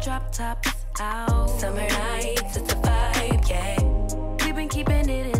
drop top is out. Summer nights, it's a vibe, yeah. We've been keeping it in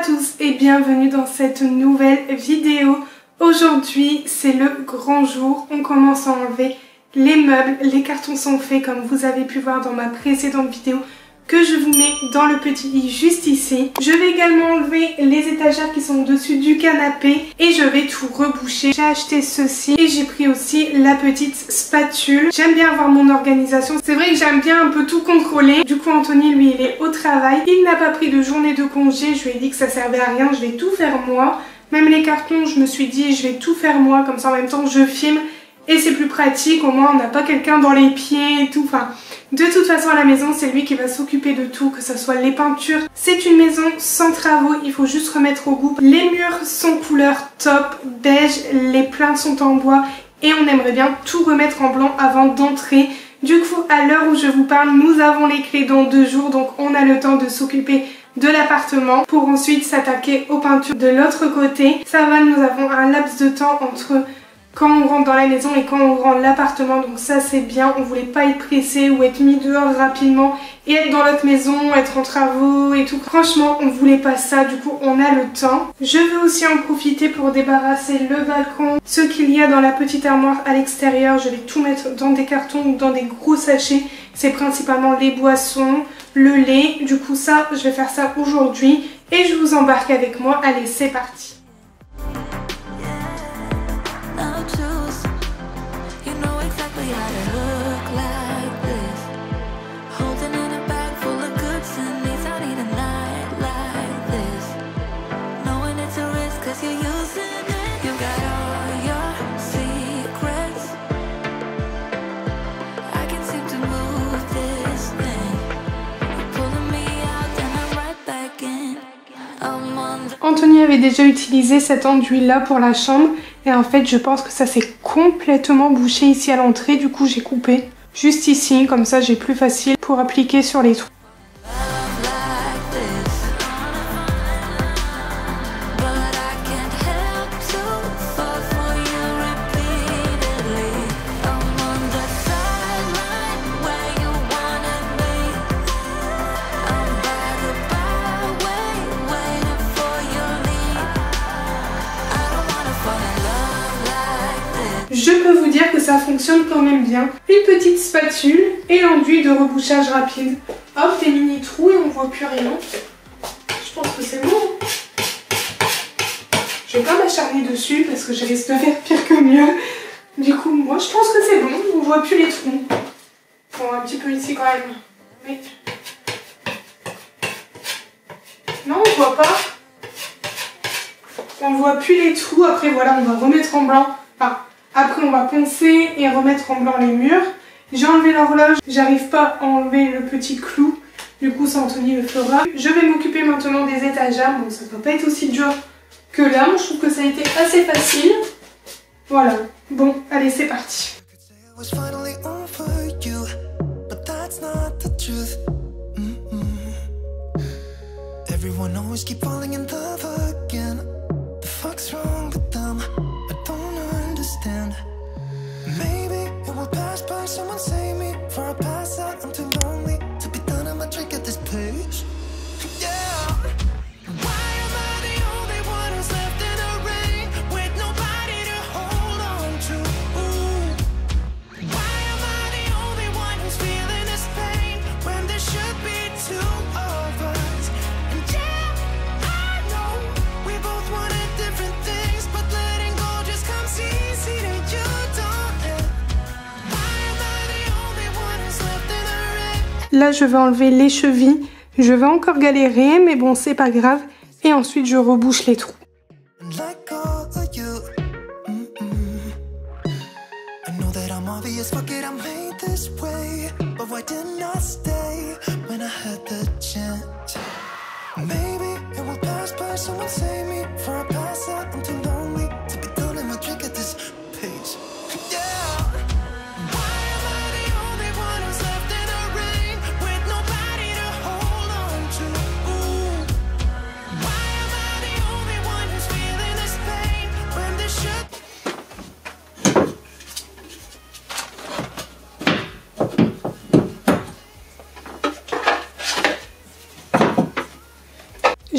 à tous et bienvenue dans cette nouvelle vidéo. Aujourd'hui c'est le grand jour, on commence à enlever les meubles, les cartons sont faits comme vous avez pu voir dans ma précédente vidéo que je vous mets dans le petit lit juste ici. Je vais également enlever les étagères qui sont au-dessus du canapé et je vais tout reboucher. J'ai acheté ceci et j'ai pris aussi la petite spatule. J'aime bien avoir mon organisation. C'est vrai que j'aime bien un peu tout contrôler. Du coup Anthony lui il est au travail. Il n'a pas pris de journée de congé. Je lui ai dit que ça servait à rien. Je vais tout faire moi. Même les cartons je me suis dit je vais tout faire moi. Comme ça en même temps je filme et c'est plus pratique. Au moins on n'a pas quelqu'un dans les pieds et tout. Enfin de toute façon à la maison c'est lui qui va s'occuper de tout, que ce soit les peintures. C'est une maison sans travaux, il faut juste remettre au goût. Les murs sont couleur top, beige, les plaintes sont en bois et on aimerait bien tout remettre en blanc avant d'entrer. Du coup à l'heure où je vous parle nous avons les clés dans deux jours donc on a le temps de s'occuper de l'appartement pour ensuite s'attaquer aux peintures de l'autre côté. Ça va, nous avons un laps de temps entre quand on rentre dans la maison et quand on rentre l'appartement donc ça c'est bien. On voulait pas être pressé ou être mis dehors rapidement et être dans l'autre maison être en travaux et tout. Franchement on voulait pas ça. Du coup on a le temps. Je veux aussi en profiter pour débarrasser le balcon. Ce qu'il y a dans la petite armoire à l'extérieur je vais tout mettre dans des cartons ou dans des gros sachets. C'est principalement les boissons le lait. Du coup ça je vais faire ça aujourd'hui et je vous embarque avec moi. Allez c'est parti Anthony avait déjà utilisé cet enduit là pour la chambre et en fait je pense que ça s'est complètement bouché ici à l'entrée du coup j'ai coupé juste ici comme ça j'ai plus facile pour appliquer sur les trous. Je peux vous dire que ça fonctionne quand même bien. Une petite spatule et l'enduit de rebouchage rapide. Hop des mini trous et on voit plus rien. Je pense que c'est bon. Je vais pas m'acharner dessus parce que je risque de faire pire que mieux. Du coup moi je pense que c'est bon, on voit plus les trous. Bon un petit peu ici quand même. Non on voit pas. On voit plus les trous, après voilà on va remettre en blanc. Enfin, après on va poncer et remettre en blanc les murs. J'ai enlevé l'horloge, j'arrive pas à enlever le petit clou. Du coup ça Anthony le fera. Je vais m'occuper maintenant des étagères. Bon ça va pas être aussi dur que là. Je trouve que ça a été assez facile. Voilà. Bon, allez c'est parti. Everyone always keep falling in love pass by. Someone save me for a pass out. I'm too Là, je vais enlever les chevilles. Je vais encore galérer, mais bon, c'est pas grave. Et ensuite, je rebouche les trous.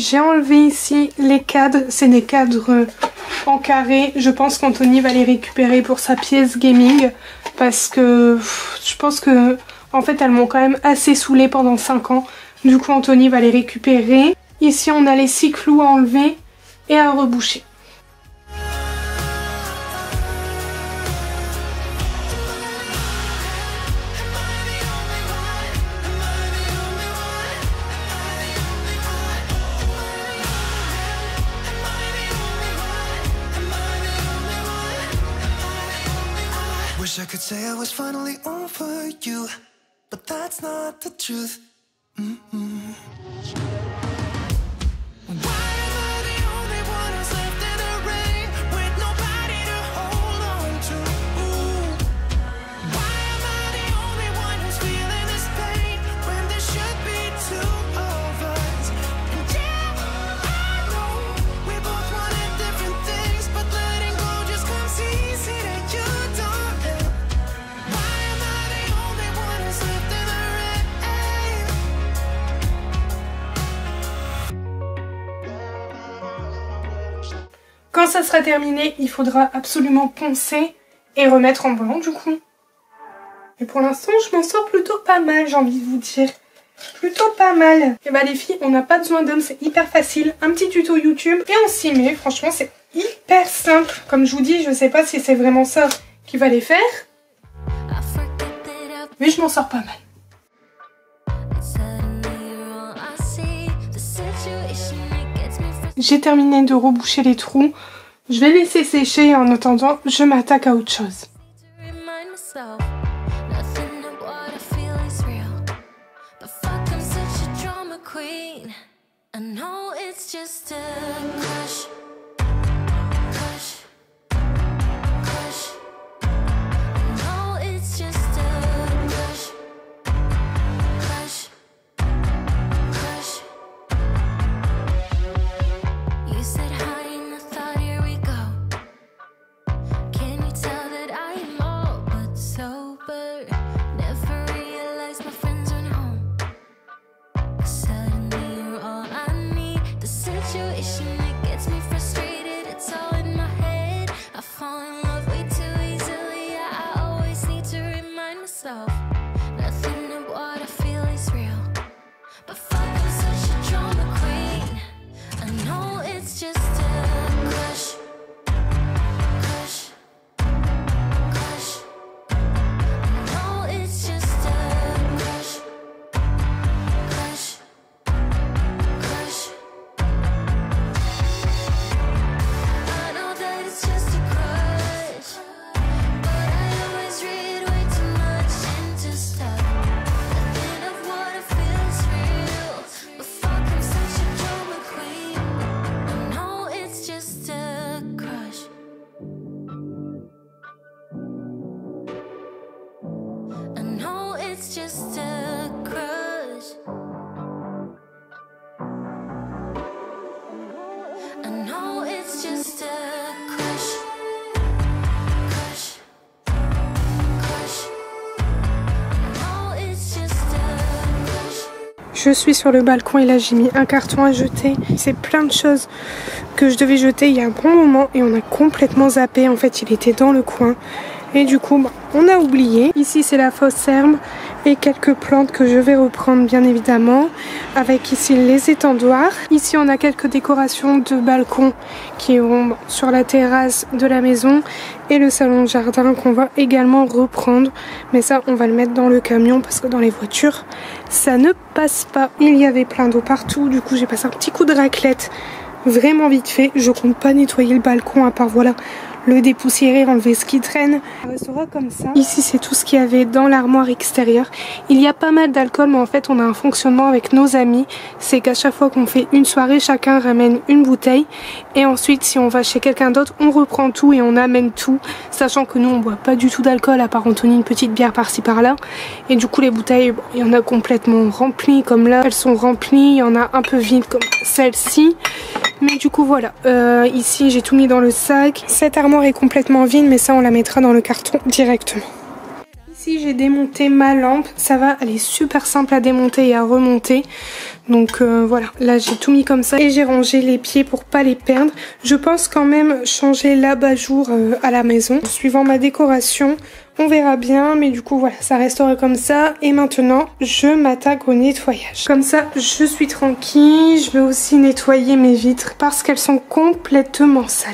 J'ai enlevé ici les cadres. C'est des cadres en carré. Je pense qu'Anthony va les récupérer pour sa pièce gaming. Parce que je pense que en fait elles m'ont quand même assez saoulé pendant 5 ans. Du coup Anthony va les récupérer. Ici on a les 6 clous à enlever et à reboucher. Say I was finally over you, but that's not the truth. Why sera terminé, il faudra absolument poncer et remettre en blanc du coup. Et pour l'instant, je m'en sors plutôt pas mal, j'ai envie de vous dire. Plutôt pas mal. Et bah les filles, on n'a pas besoin d'hommes, c'est hyper facile. Un petit tuto YouTube et on s'y met. Franchement, c'est hyper simple. Comme je vous dis, je sais pas si c'est vraiment ça qui va les faire, mais je m'en sors pas mal. J'ai terminé de reboucher les trous. Je vais laisser sécher et en attendant, je m'attaque à autre chose. Je suis sur le balcon et là j'ai mis un carton à jeter. C'est plein de choses que je devais jeter il y a un bon moment et on a complètement zappé. En fait, il était dans le coin. Et du coup, bah, on a oublié. Ici, c'est la fosse herbe et quelques plantes que je vais reprendre bien évidemment. Avec ici les étendoirs. Ici, on a quelques décorations de balcon qui vont sur la terrasse de la maison et le salon de jardin qu'on va également reprendre. Mais ça, on va le mettre dans le camion parce que dans les voitures, ça ne passe pas. Il y avait plein d'eau partout. Du coup, j'ai passé un petit coup de raclette vraiment vite fait. Je compte pas nettoyer le balcon à part voilà le dépoussiérer, enlever ce qui traîne. Ça restera comme ça. Ici, c'est tout ce qu'il y avait dans l'armoire extérieure. Il y a pas mal d'alcool, mais en fait, on a un fonctionnement avec nos amis. C'est qu'à chaque fois qu'on fait une soirée, chacun ramène une bouteille. Et ensuite, si on va chez quelqu'un d'autre, on reprend tout et on amène tout. Sachant que nous, on boit pas du tout d'alcool, à part Anthony, une petite bière par-ci par-là. Et du coup, les bouteilles, il y en a complètement remplies, comme là. Elles sont remplies. Il y en a un peu vides, comme celle-ci. Mais du coup voilà, euh, ici j'ai tout mis dans le sac. Cette armoire est complètement vide mais ça on la mettra dans le carton directement. Ici j'ai démonté ma lampe, ça va, elle est super simple à démonter et à remonter. Donc euh, voilà, là j'ai tout mis comme ça et j'ai rangé les pieds pour pas les perdre. Je pense quand même changer l'abat-jour euh, à la maison. Suivant ma décoration, on verra bien, mais du coup voilà, ça restera comme ça. Et maintenant, je m'attaque au nettoyage. Comme ça, je suis tranquille. Je vais aussi nettoyer mes vitres parce qu'elles sont complètement sales.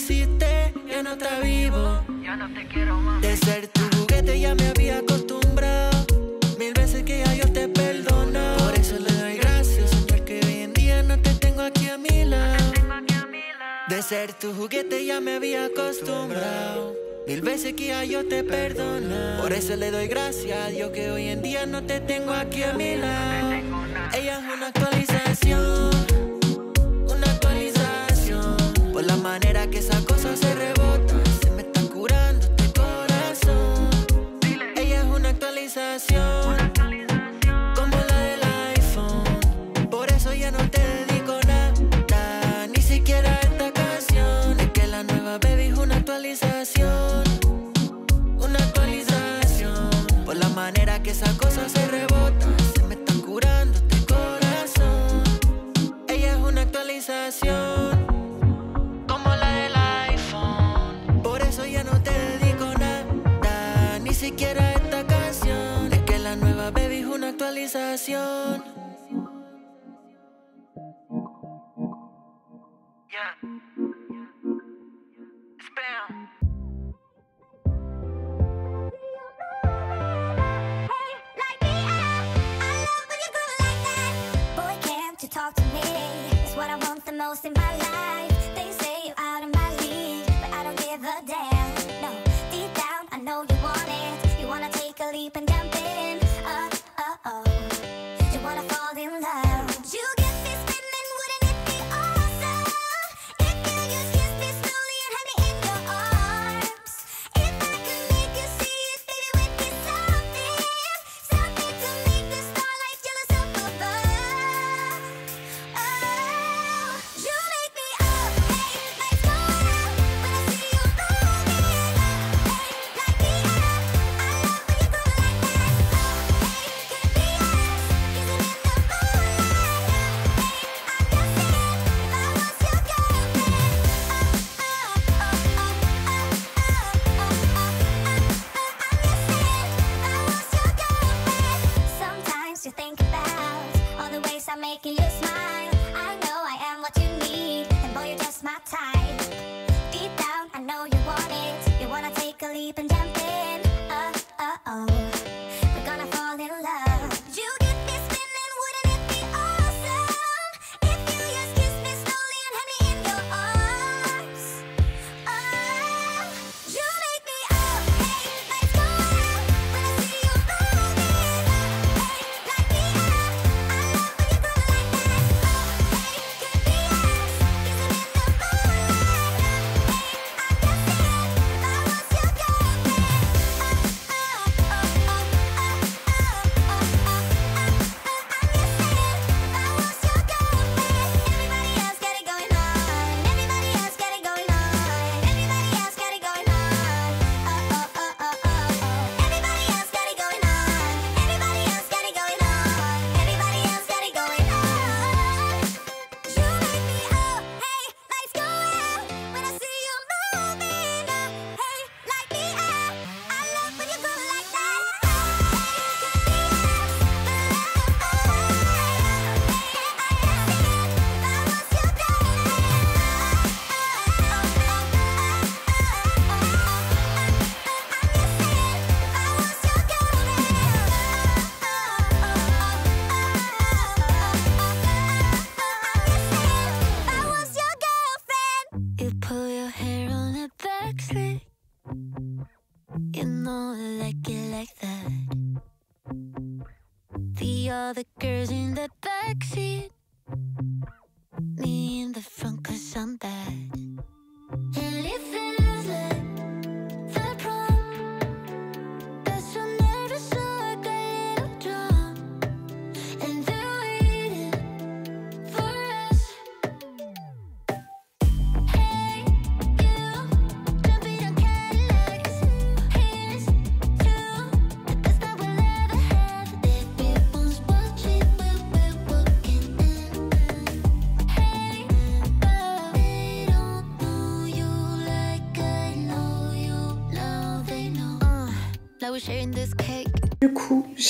ya no existe, ya no está vivo. De ser tu juguete ya me había acostumbrado. Mil veces que ya yo te perdono. Por eso le doy gracias, Señor, que hoy en día no te tengo aquí a mi lado. De ser tu juguete ya me había acostumbrado. Mil veces que ya yo te perdono. Por eso le doy gracias a Dios que hoy en día no te tengo aquí a mi lado. Ella es una actualización, visualización. Yeah.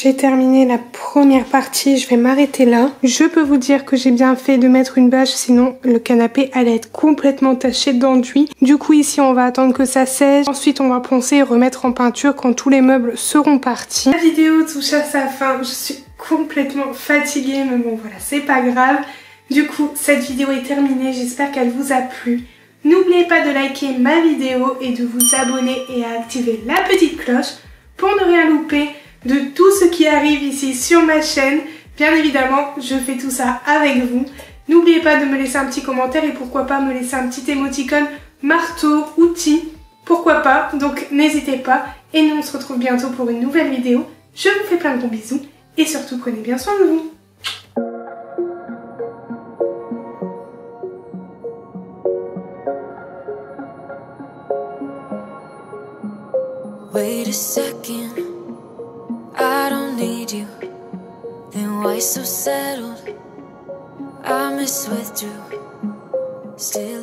J'ai terminé la première partie, je vais m'arrêter là. Je peux vous dire que j'ai bien fait de mettre une bâche, sinon le canapé allait être complètement taché d'enduit. Du coup, ici, on va attendre que ça sèche. Ensuite, on va poncer et remettre en peinture quand tous les meubles seront partis. La vidéo touche à sa fin, je suis complètement fatiguée, mais bon, voilà, c'est pas grave. Du coup, cette vidéo est terminée, j'espère qu'elle vous a plu. N'oubliez pas de liker ma vidéo et de vous abonner et à activer la petite cloche pour ne rien louper de tout ce qui arrive ici sur ma chaîne. Bien évidemment, je fais tout ça avec vous. N'oubliez pas de me laisser un petit commentaire et pourquoi pas me laisser un petit émoticône marteau, outil, pourquoi pas? Donc n'hésitez pas et nous on se retrouve bientôt pour une nouvelle vidéo. Je vous fais plein de gros bisous et surtout prenez bien soin de vous. I don't need you. Then why so settled? I miss withdrew. Still.